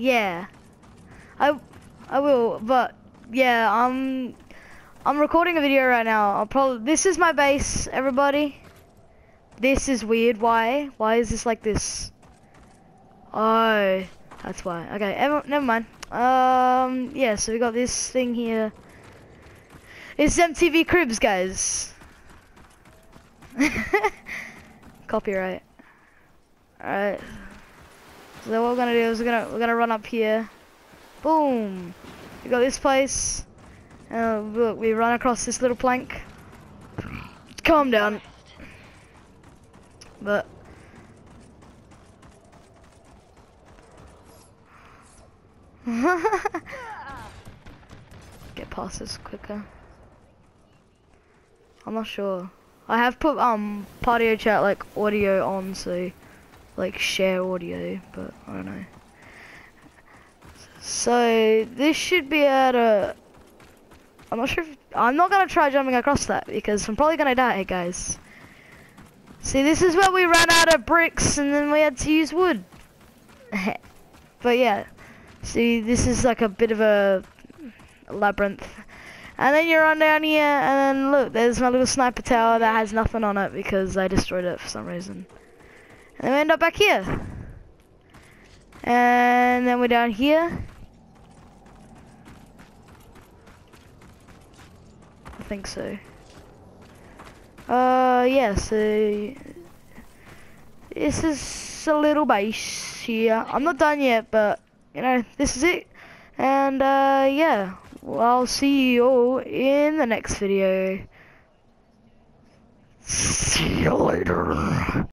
Yeah. I I will, but yeah, I'm I'm recording a video right now. I'll probably this is my base, everybody. This is weird. Why? Why is this like this? Oh, that's why. Okay, ever, never mind. Um, yeah. So we got this thing here. It's MTV Cribs, guys. Copyright. Alright. So what we're gonna do is we're gonna we're gonna run up here. Boom. We got this place. And look, we run across this little plank. Calm down. But get past this quicker. I'm not sure. I have put um Patio chat like audio on so like share audio, but I don't know. So this should be at a. I'm not sure. If, I'm not gonna try jumping across that because I'm probably gonna die, guys. See, this is where we ran out of bricks and then we had to use wood. but yeah, see, this is like a bit of a labyrinth. And then you run down here, and then look, there's my little sniper tower that has nothing on it because I destroyed it for some reason. And then we end up back here. And then we're down here. I think so. Uh, yeah, so this is a little base here. I'm not done yet, but you know, this is it. And uh, yeah, well, I'll see you all in the next video. See you later.